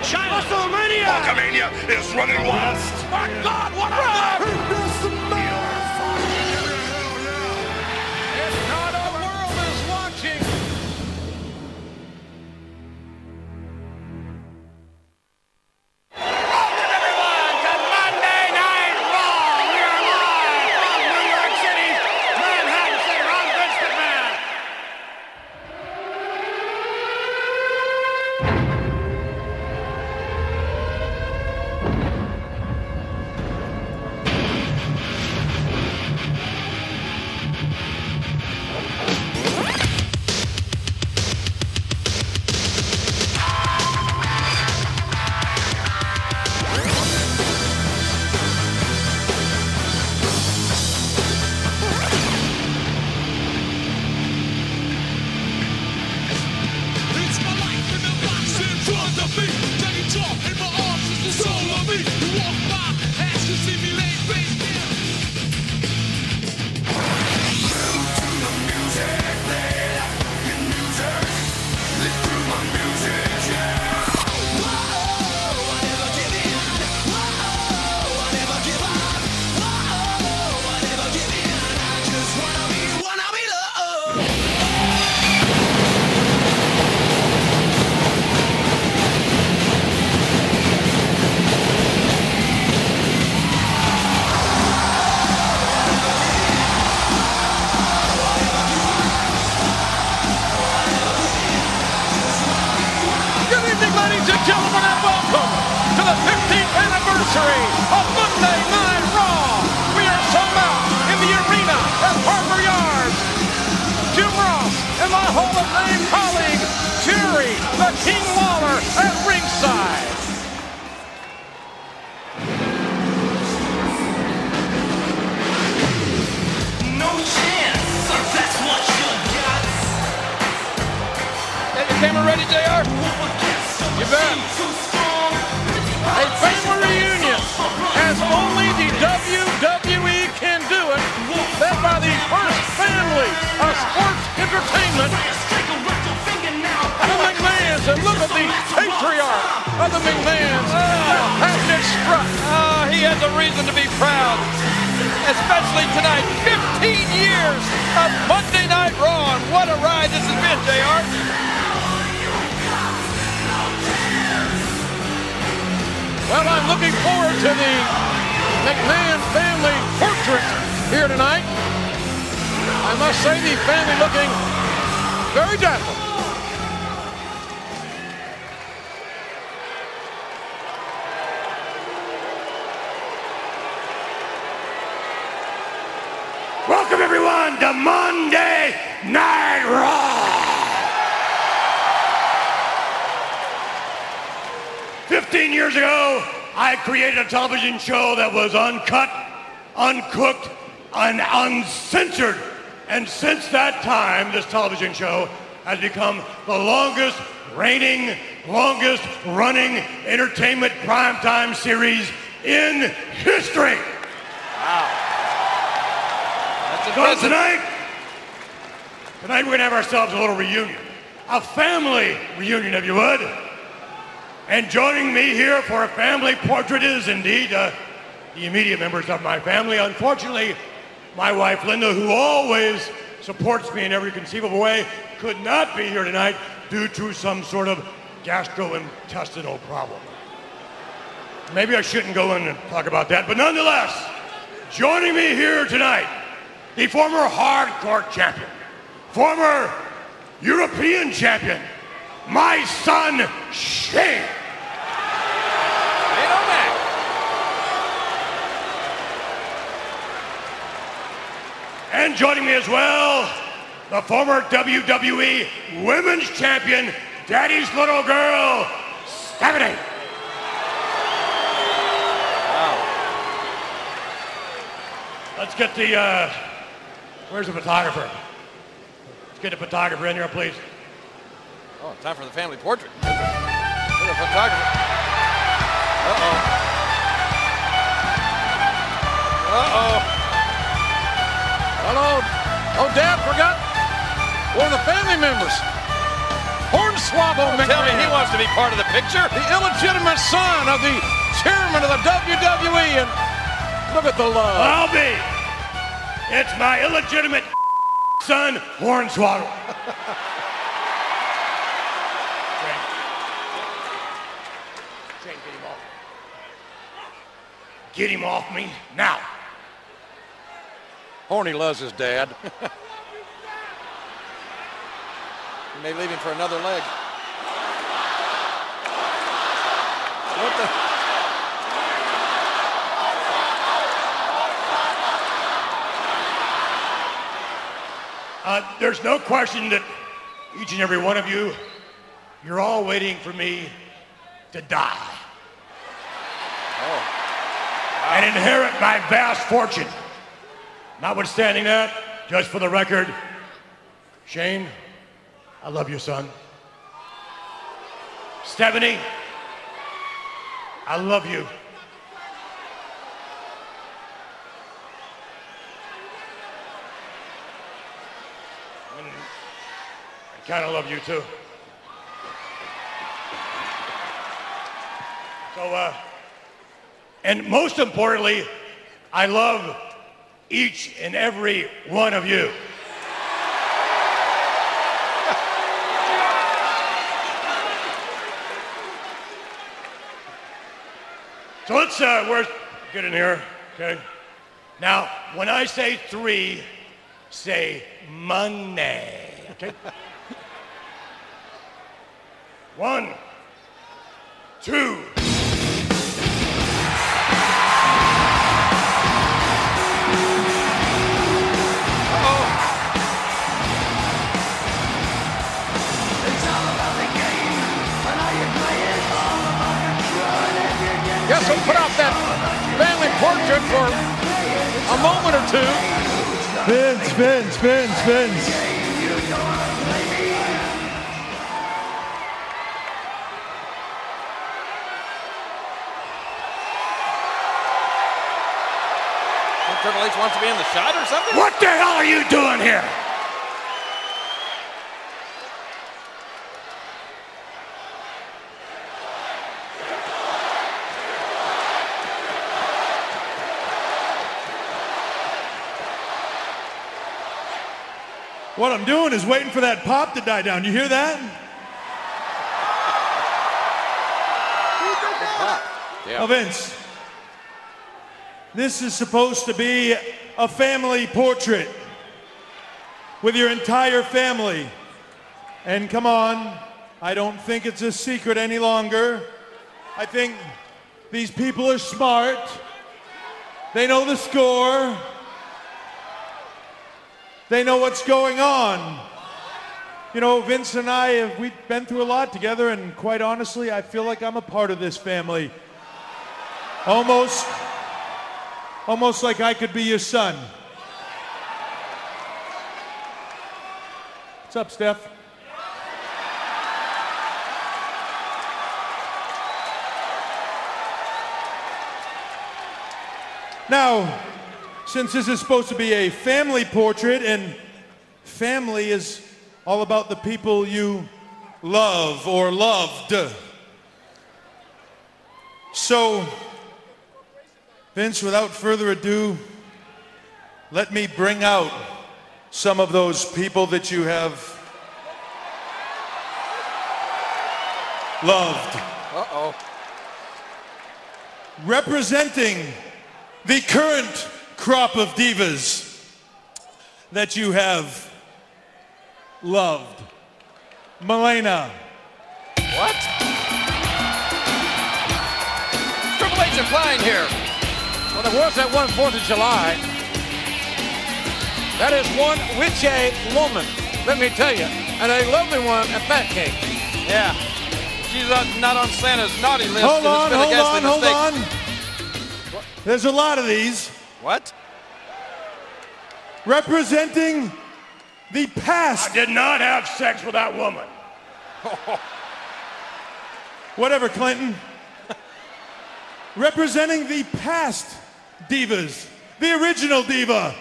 China. WrestleMania! Hulkamania is running wild. My God, what a camera ready, JR? You bet. A family reunion as only the WWE can do it, led by the first family of sports entertainment, the McMahons. And look at the patriarch of the McMahons, ah. that passionate strut. Oh, ah, he has a reason to be proud, especially tonight. 15 years of Monday Night Raw, and what a ride this has been, JR. Well, I'm looking forward to the McMahon family portrait here tonight. I must say the family looking very dapper. Welcome everyone to Monday Night Raw. 15 years ago, I created a television show that was uncut, uncooked, and uncensored. And since that time, this television show has become the longest reigning, longest running entertainment primetime series in history. That's So impressive. tonight, tonight we're gonna have ourselves a little reunion, a family reunion, if you would. And joining me here for a family portrait is indeed uh, the immediate members of my family. Unfortunately, my wife Linda, who always supports me in every conceivable way, could not be here tonight due to some sort of gastrointestinal problem. Maybe I shouldn't go in and talk about that, but nonetheless, joining me here tonight, the former hardcore champion, former European champion, my son Shane. Ain't on that. And joining me as well, the former WWE Women's Champion, Daddy's little girl, Stephanie. Let's get the, uh, where's the photographer? Let's get the photographer in here, please. Oh, time for the family portrait. The photographer. Uh-oh. Uh-oh. Hello. Oh, Dad forgot one of the family members. Hornswoggle Swabble McMahon. Tell me he wants to be part of the picture. the illegitimate son of the chairman of the WWE. And look at the love. I'll be. It's my illegitimate son, Hornswoggle. Shane. Shane, get him off. Get him off me now. Horny loves his dad. He may leave him for another leg. What the? Uh, there's no question that each and every one of you, you're all waiting for me to die. And inherit my vast fortune. Notwithstanding that, just for the record, Shane, I love you, son. Stephanie, I love you. And I kind of love you too. So, uh, and most importantly, I love each and every one of you. So let's uh, we're get in here, okay? Now, when I say three, say money, okay? One, two. Moment or two. Vince, Vince, Vince, Vince. Triple H wants to be in the shot or something? What the hell are you doing here? What I'm doing is waiting for that pop to die down. You hear that? Yeah. Now, Vince, this is supposed to be a family portrait with your entire family. And come on, I don't think it's a secret any longer. I think these people are smart. They know the score. They know what's going on. You know, Vince and I have we've been through a lot together, and quite honestly, I feel like I'm a part of this family. Almost, almost like I could be your son. What's up, Steph? Now, since this is supposed to be a family portrait, and family is all about the people you love or loved. So, Vince, without further ado, let me bring out some of those people that you have loved. Uh-oh. Representing the current crop of divas that you have loved. Melina, What? Triple H implying here. Well, there was that one Fourth of July. That is one witch a woman, let me tell you, and a lovely one at that case. Yeah. She's uh, not on Santa's naughty list. hold on, hold on, hold on. There's a lot of these. What? Representing the past. I past, did not have sex with that woman. whatever, Clinton. Representing the past divas, the original diva,